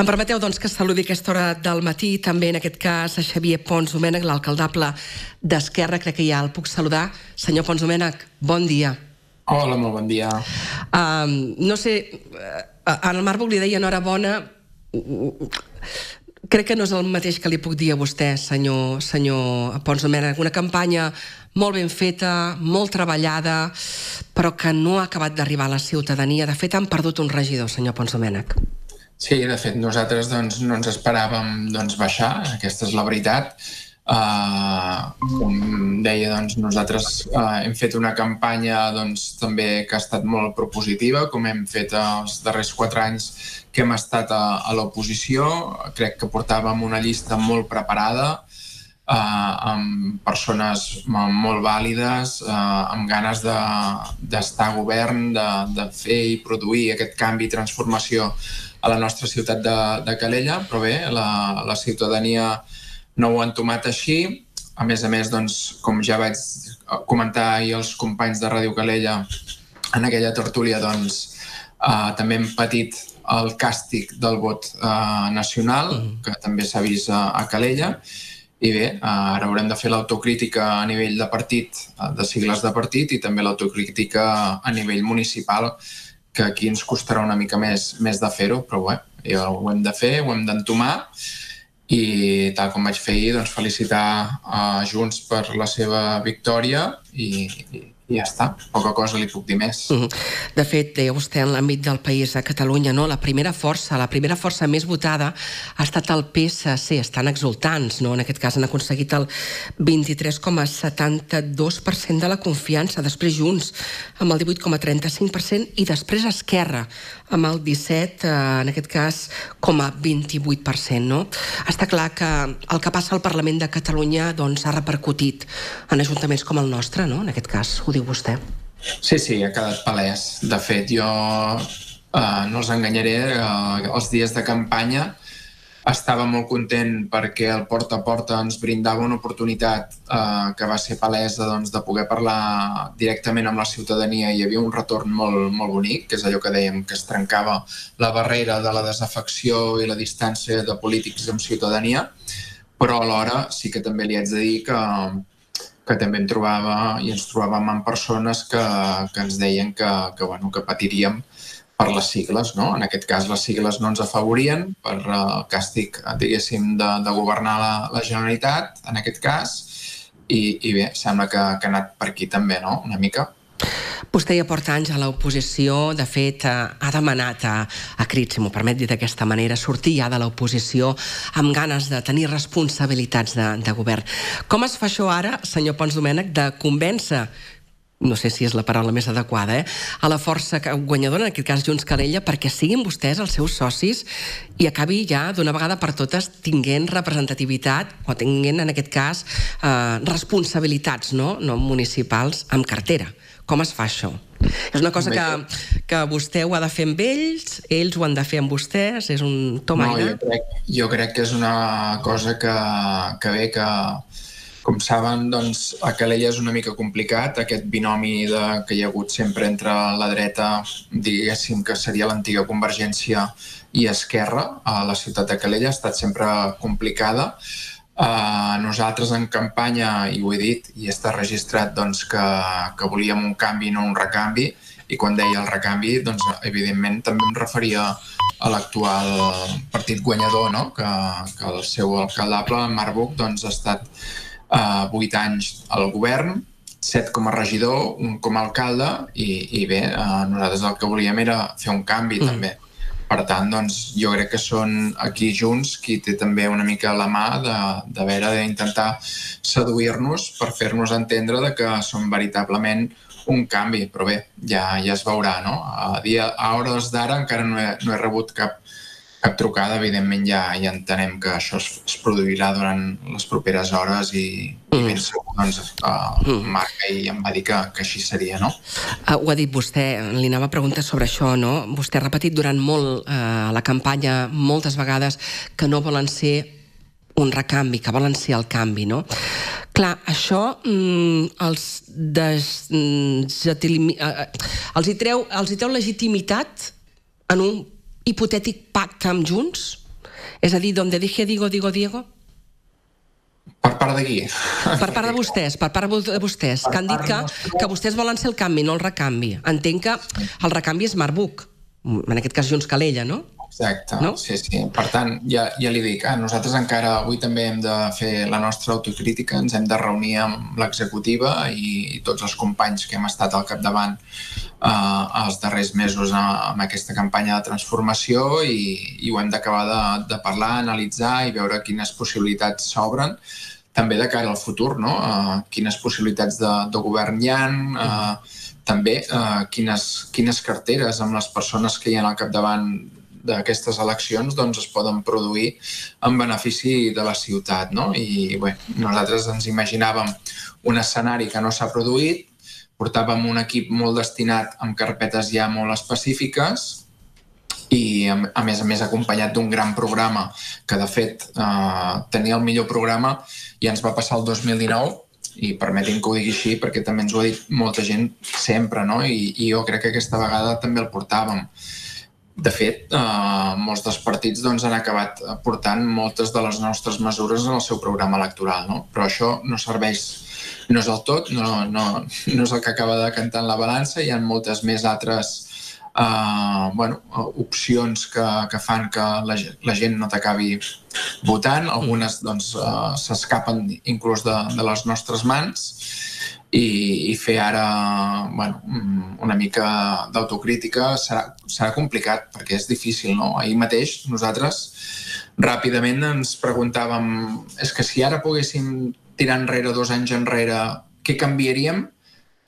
Em permeteu, doncs, que saludi aquesta hora del matí, també en aquest cas a Xavier Pons Domènech, l'alcaldable d'Esquerra, crec que ja el puc saludar. Senyor Pons Domènech, bon dia. Hola, molt bon dia. Um, no sé, uh, en el Marbuc li deia enhorabona, crec que no és el mateix que li puc dir a vostè, senyor, senyor Pons Domènech. Una campanya molt ben feta, molt treballada, però que no ha acabat d'arribar a la ciutadania. De fet, han perdut un regidor, senyor Pons Domènech. Sí, de fet, nosaltres doncs, no ens esperàvem doncs, baixar, aquesta és la veritat. Uh, com deia, doncs, nosaltres uh, hem fet una campanya doncs, també que ha estat molt propositiva, com hem fet els darrers quatre anys que hem estat a, a l'oposició. Crec que portàvem una llista molt preparada, uh, amb persones molt vàlides, uh, amb ganes d'estar de, a govern, de, de fer i produir aquest canvi i transformació a la nostra ciutat de, de Calella, però bé, la, la ciutadania no ho ha entomat així. A més a més, doncs, com ja vaig comentar ahir els companys de Ràdio Calella en aquella tertúlia, doncs, eh, també hem patit el càstig del vot eh, nacional, mm. que també s'ha vist a, a Calella, i bé, ara haurem de fer l'autocrítica a nivell de partit, de sigles de partit, i també l'autocrítica a nivell municipal, que aquí ens costarà una mica més, més de fer-ho, però bé, ja ho hem de fer, ho hem d'entomar. I tal com vaig fer ahir, doncs felicitar a Junts per la seva victòria i, i, i ja està, poca cosa li puc dir més. Mm -hmm. De fet, deia vostè en l'àmbit del país a Catalunya, no? la primera força, la primera força més votada ha estat el PSC, estan exultants, no? en aquest cas han aconseguit el 23,72% de la confiança, després Junts amb el 18,35% i després Esquerra amb el 17, eh, en aquest cas, com a 28%. No? Està clar que el que passa al Parlament de Catalunya doncs, ha repercutit en ajuntaments com el nostre, no? en aquest cas, ho diu vostè. Sí, sí, ha quedat palès. De fet, jo eh, no els enganyaré, eh, els dies de campanya estava molt content perquè el porta a porta ens brindava una oportunitat eh, que va ser palesa doncs, de poder parlar directament amb la ciutadania. Hi havia un retorn molt, molt bonic, que és allò que dèiem, que es trencava la barrera de la desafecció i la distància de polítics amb ciutadania, però alhora sí que també li haig de dir que, que també em trobava i ens trobàvem amb persones que, que ens deien que, que, bueno, que patiríem per les sigles. No? En aquest cas, les sigles no ens afavorien per eh, el càstig, diguéssim, de, de governar la, la Generalitat, en aquest cas, i, i bé, sembla que, que ha anat per aquí també, no?, una mica. Vostè ja porta anys a l'oposició, de fet eh, ha demanat a, a crits, si m'ho permet dir d'aquesta manera, sortir ja de l'oposició amb ganes de tenir responsabilitats de, de govern. Com es fa això ara, senyor Pons Domènech, de convèncer no sé si és la paraula més adequada, eh? a la força guanyadora, en aquest cas Junts Calella, perquè siguin vostès els seus socis i acabi ja d'una vegada per totes tinguent representativitat o tinguent, en aquest cas, eh, responsabilitats no? no municipals amb cartera. Com es fa això? És una cosa que, que vostè ho ha de fer amb ells, ells ho han de fer amb vostès, és un tomaire? No, jo crec, jo crec que és una cosa que, que bé que, com saben, doncs, a Calella és una mica complicat, aquest binomi de, que hi ha hagut sempre entre la dreta, diguéssim que seria l'antiga Convergència i Esquerra, a la ciutat de Calella, ha estat sempre complicada. Uh, nosaltres en campanya, i ho he dit, i està registrat doncs, que, que volíem un canvi, no un recanvi, i quan deia el recanvi, doncs, evidentment també em referia a l'actual partit guanyador, no? que, que el seu alcaldable, Marc Buch, doncs, ha estat uh, 8 anys al govern, 7 com a regidor, un com a alcalde, i, i bé, uh, nosaltres el que volíem era fer un canvi mm. també per tant, doncs, jo crec que són aquí junts qui té també una mica la mà de, de veure d'intentar seduir-nos per fer-nos entendre de que som veritablement un canvi, però bé, ja, ja es veurà, no? A, dia, a hores d'ara encara no he, no he rebut cap, cap trucada, evidentment ja, ja entenem que això es, es produirà durant les properes hores i, mm. i ben segur doncs, uh, mm. Marc i em va dir que, que així seria, no? Uh, ho ha dit vostè, li anava a preguntar sobre això, no? Vostè ha repetit durant molt uh, la campanya moltes vegades que no volen ser un recanvi, que volen ser el canvi, no? Clar, això mm, els, des, mm, uh, els, hi treu, els hi treu legitimitat en un hipotètic pacte amb Junts? És a dir, donde dije digo, digo, Diego? Per part de qui? Per part de vostès, per part de vostès, per que han dit que, que vostès volen ser el canvi, no el recanvi. Entenc que el recanvi és Marbuc, en aquest cas Junts Calella, no? Exacte, no? sí, sí. Per tant, ja, ja li dic, eh, nosaltres encara avui també hem de fer la nostra autocrítica, ens hem de reunir amb l'executiva i, i tots els companys que hem estat al capdavant eh, els darrers mesos amb aquesta campanya de transformació i, i ho hem d'acabar de, de parlar, analitzar i veure quines possibilitats s'obren també de cara al futur, no? Uh, quines possibilitats de, de govern hi ha, uh, també uh, quines, quines carteres amb les persones que hi ha al capdavant d'aquestes eleccions doncs, es poden produir en benefici de la ciutat. No? I bé, nosaltres ens imaginàvem un escenari que no s'ha produït, portàvem un equip molt destinat amb carpetes ja molt específiques i a més a més acompanyat d'un gran programa que de fet eh, tenia el millor programa i ens va passar el 2019 i permetin que ho digui així perquè també ens ho ha dit molta gent sempre no? I, i jo crec que aquesta vegada també el portàvem de fet, eh, molts dels partits doncs, han acabat portant moltes de les nostres mesures en el seu programa electoral, no? però això no serveix, no és el tot, no, no, no és el que acaba de cantar en la balança, hi ha moltes més altres eh, bueno, opcions que, que fan que la, la gent no t'acabi votant, algunes doncs, eh, s'escapen inclús de, de les nostres mans, i, i fer ara bueno, una mica d'autocrítica serà, serà complicat perquè és difícil, no? Ahir mateix nosaltres ràpidament ens preguntàvem és que si ara poguéssim tirar enrere dos anys enrere, què canviaríem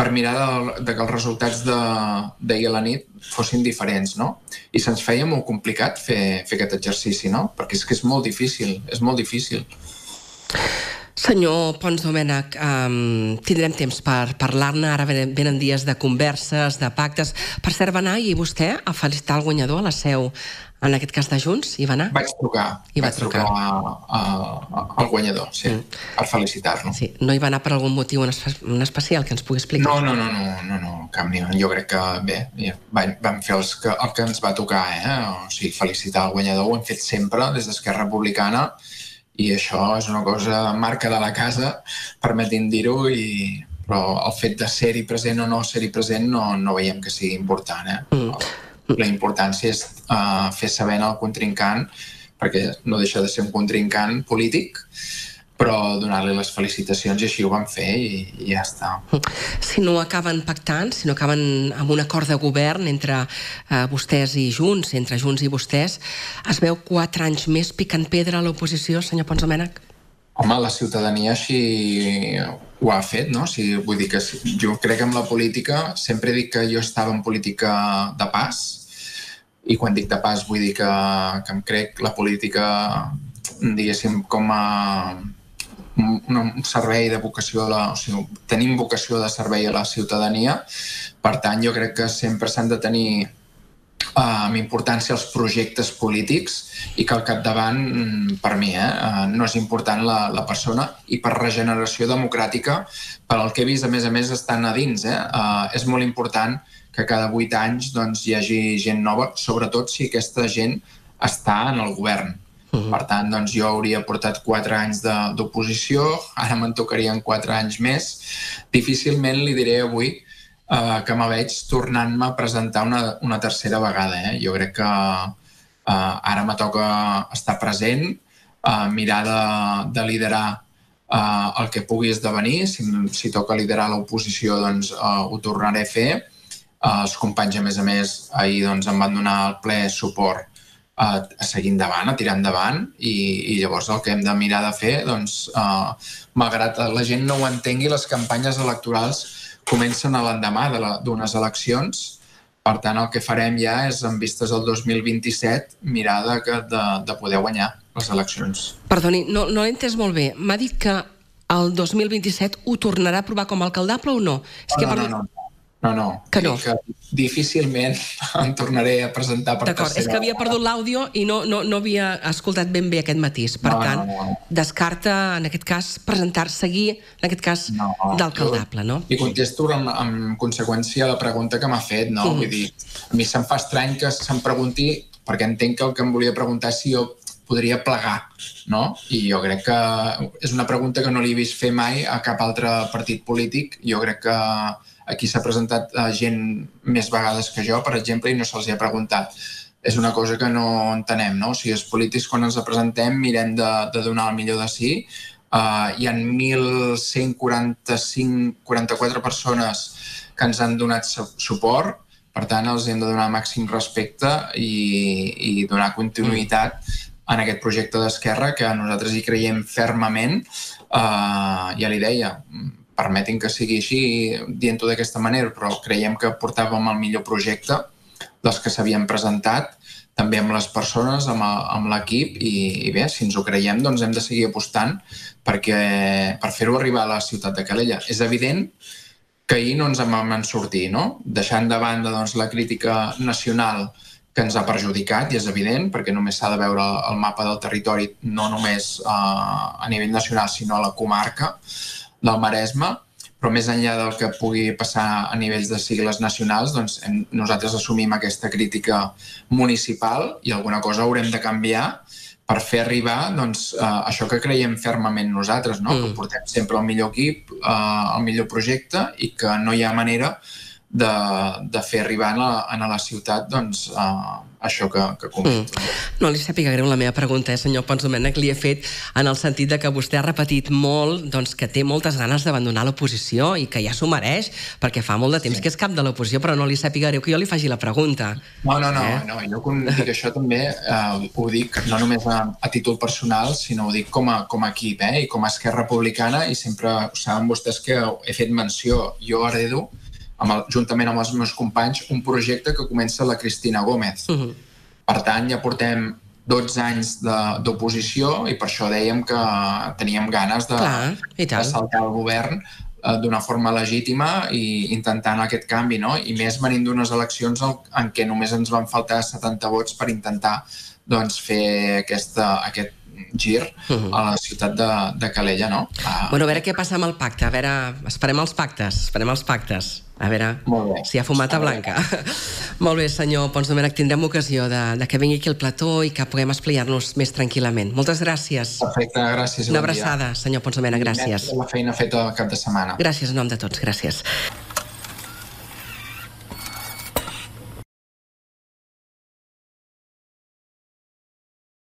per mirar de, de que els resultats d'ahir a la nit fossin diferents, no? I se'ns feia molt complicat fer, fer aquest exercici, no? Perquè és que és molt difícil, és molt difícil. Senyor Pons Domènech, um, tindrem temps per parlar-ne, ara venen, dies de converses, de pactes. Per cert, va anar i vostè a felicitar el guanyador a la seu, en aquest cas de Junts, hi va anar? Vaig trucar, I vaig trucar, trucar a, a, al guanyador, sí, mm. per felicitar-lo. Sí. No hi va anar per algun motiu en, espe en especial que ens pugui explicar? No, no, no, no, no, no cap ni Jo crec que, bé, vam fer els que, el que ens va tocar, eh? O sigui, felicitar el guanyador, ho hem fet sempre des d'Esquerra Republicana, i això és una cosa marca de la casa, permetin dir-ho, i però el fet de ser-hi present o no ser-hi present no, no veiem que sigui important. Eh? Mm. La importància és uh, fer saber al contrincant, perquè no deixa de ser un contrincant polític, però donar-li les felicitacions i així ho van fer i, i ja està. Si no acaben pactant, si no acaben amb un acord de govern entre eh, vostès i Junts, entre Junts i vostès, es veu quatre anys més picant pedra a l'oposició, senyor Pons Domènech? Home, la ciutadania així ho ha fet, no? O sigui, vull dir que jo crec que amb la política, sempre dic que jo estava en política de pas, i quan dic de pas vull dir que, que em crec la política, diguéssim, com a un servei de vocació, a la, o sigui, tenim vocació de servei a la ciutadania, per tant jo crec que sempre s'han de tenir uh, amb importància els projectes polítics i que al capdavant, mm, per mi, eh, uh, no és important la, la persona. I per regeneració democràtica, per al que he vist, a més a més, estan a dins. Eh, uh, és molt important que cada vuit anys doncs, hi hagi gent nova, sobretot si aquesta gent està en el govern -huh. Per tant, doncs, jo hauria portat quatre anys d'oposició, ara me'n tocarien quatre anys més. Difícilment li diré avui eh, que me veig tornant-me a presentar una, una tercera vegada. Eh? Jo crec que eh, ara me toca estar present, eh, mirar de, de liderar eh, el que pugui esdevenir. Si, si toca liderar l'oposició, doncs eh, ho tornaré a fer. Eh, els companys, a més a més, ahir doncs, em van donar el ple suport a, a seguir endavant, a tirar endavant i, i llavors el que hem de mirar de fer, doncs, uh, malgrat la gent no ho entengui, les campanyes electorals comencen a l'endemà d'unes eleccions, per tant el que farem ja és, en vistes al 2027, mirar de, de, de poder guanyar les eleccions. Perdoni, no, no l'he entès molt bé. M'ha dit que el 2027 ho tornarà a provar com a alcaldable o no? És no, que no, no, no. No, no. Que no. Que difícilment em tornaré a presentar per D'acord, és que havia perdut l'àudio i no, no, no havia escoltat ben bé aquest matís. Per no, tant, no, no. descarta, en aquest cas, presentar, seguir, en aquest cas, no, d'alcaldable, no? I contesto en, en conseqüència a la pregunta que m'ha fet, no? Mm. Vull dir, a mi se'm fa estrany que se'm pregunti, perquè entenc que el que em volia preguntar si jo podria plegar, no? I jo crec que és una pregunta que no li he vist fer mai a cap altre partit polític. Jo crec que aquí s'ha presentat gent més vegades que jo, per exemple, i no se'ls ha preguntat és una cosa que no entenem, no? O sigui, els polítics, quan ens presentem, mirem de, de donar el millor de si. Uh, hi ha 1.145-44 persones que ens han donat suport, per tant, els hem de donar màxim respecte i, i donar continuïtat en aquest projecte d'Esquerra, que nosaltres hi creiem fermament. Uh, ja li deia, permetin que sigui així, dient-ho d'aquesta manera, però creiem que portàvem el millor projecte dels que s'havien presentat, també amb les persones, amb l'equip, i, i bé, si ens ho creiem, doncs hem de seguir apostant perquè, per fer-ho arribar a la ciutat de Calella. És evident que ahir no ens en vam sortir, no? Deixant de banda doncs, la crítica nacional que ens ha perjudicat, i és evident, perquè només s'ha de veure el mapa del territori, no només uh, a nivell nacional, sinó a la comarca del Maresme, però més enllà del que pugui passar a nivells de sigles nacionals, doncs hem, nosaltres assumim aquesta crítica municipal i alguna cosa haurem de canviar per fer arribar doncs, uh, això que creiem fermament nosaltres, no? Mm. que portem sempre el millor equip, uh, el millor projecte i que no hi ha manera de, de fer arribar a la, a la ciutat doncs, uh, això que, que comento. Mm. No li sàpiga greu la meva pregunta, eh, senyor Pons Domènech, li he fet en el sentit de que vostè ha repetit molt doncs, que té moltes ganes d'abandonar l'oposició i que ja s'ho mereix, perquè fa molt de temps sí. que és cap de l'oposició, però no li sàpiga greu que jo li faci la pregunta. No, no, no, eh? no jo quan dic això també eh, ho dic no només a, a títol personal, sinó ho dic com a, com a equip eh, i com a Esquerra Republicana i sempre saben vostès que he fet menció. Jo heredo amb el, juntament amb els meus companys, un projecte que comença la Cristina Gómez. Uh -huh. Per tant, ja portem 12 anys d'oposició i per això dèiem que teníem ganes de, Clar, de saltar el govern eh, d'una forma legítima i intentant aquest canvi, no? I més venint d'unes eleccions en, en què només ens van faltar 70 vots per intentar doncs, fer aquesta, aquest gir -huh. a la ciutat de, de Calella, no? Uh, bueno, a veure què passa amb el pacte. A veure, esperem els pactes, esperem els pactes. A veure si hi ha fumata blanca. Molt bé, senyor Pons Domènech, tindrem ocasió de, de que vingui aquí al plató i que puguem explicar-nos més tranquil·lament. Moltes gràcies. Perfecte, gràcies. Una bon abraçada, dia. senyor Pons Domènech, gràcies. La feina feta el cap de setmana. Gràcies, en nom de tots, gràcies.